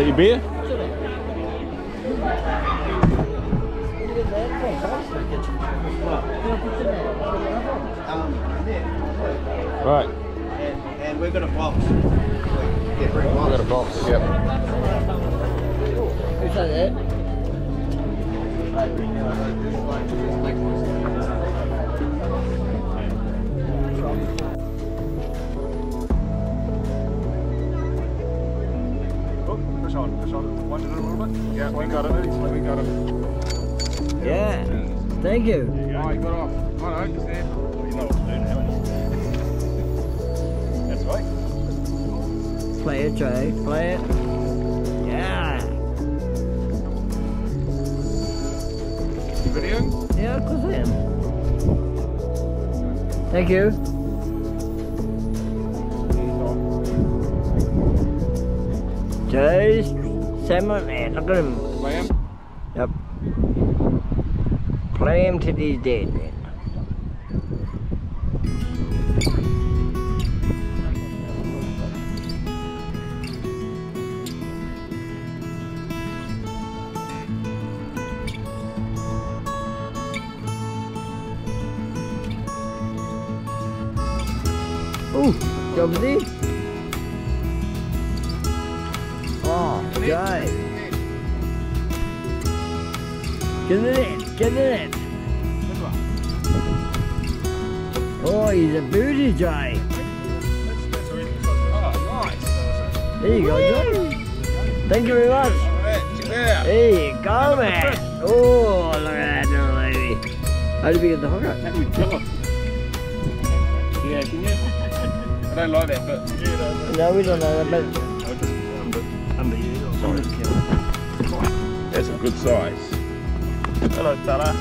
Take your beer? Right. And, we've got a box. Yeah, bring a box. Yep. Who's that? Push on, push on. Watch it a little bit. Yeah, we got it. We got it. Yeah. Thank you. Oh, you got off. Oh, no, just there. You know what to do now. That's right. Play it, Trey. Play it. Yeah. You videoing? Yeah, of course I am. Thank you. Jay's salmon and look at him. Him. Yep. Play him till he's dead, man. Ooh, Jonesy. Oh, Jay. Get it in, get it in. Oh, he's a booty. Oh, nice. There you go, John. Thank you very much. You go, man. Oh, look at that little lady. How did we get the hook up? Yeah, can you? I don't like that, but yeah, no, we don't know that, under, under you. That's a good size. Hello, fella.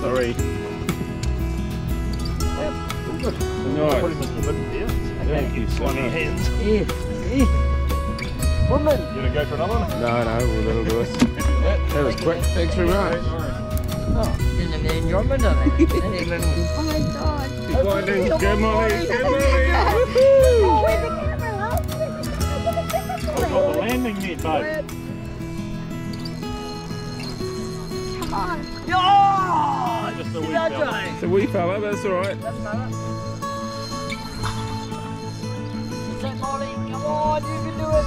Sorry. Nice. Thank you so much. yeah, yeah. Woman. You gonna go for another one? No, no, well, that'll do us. That was quick. Thanks very much. Oh, didn't have any enjoyment of it. Didn't even. Oh my god. Keep winding. Go, Molly. Go, Molly. 25. Come on. No! Just a wee fella. It's a wee fella, that's alright. Molly, come on, you can do it.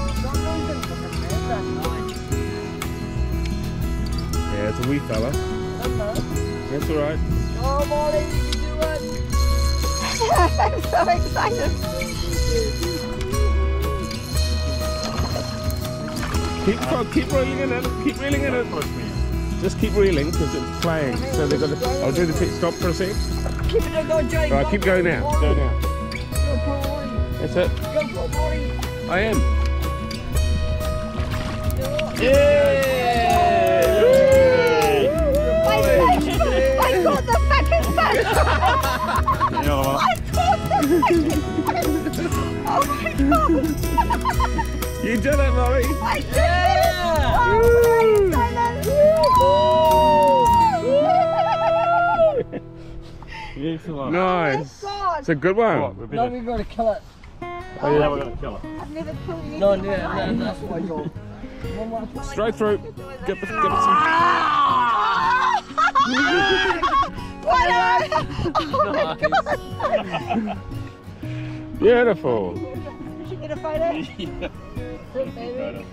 Yeah, it's a wee fella. That's alright. Go, Molly, you can do it. I'm so excited. Keep, keep reeling in it. Keep reeling in it. Just keep reeling because it's playing. So they're gonna. I'll do the pit stop for a sec. Keep it going, Jay. Right, keep going now. Go now. That's it. Go, go, I am. My You did it, Molly. I did it. Oh, I'm. Excellent. Nice. Oh, god. It's a good one. What, we're no, we've got to kill it. Oh, yeah, we're gonna kill it. I've never killed anything. No, no, no, that's why you're. One last one. Straight through. Give us, give us What a- Oh my god. some. Beautiful. Did you get a photo? Right,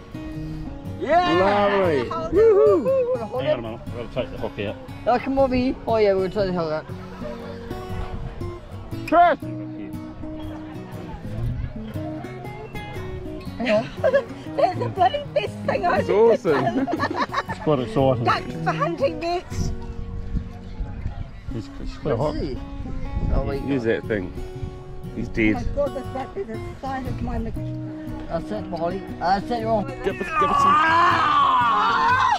Yeah! Lovely. Hold it. Woohoo! Hang on a minute, we've got to take the hook out. Oh, come over here. Oh, yeah, we're try to take the hold that. Trish. That's the bloody best thing I've That's awesome. It's quite exciting. Duck for hunting nets. It's, it's quite hot. Oh. Use that thing. He's dead. Oh my god, that that is be the sign of my... That's it, Molly. That's it, wrong. Give us, give us some... Ah!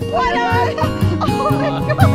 oh, oh my god!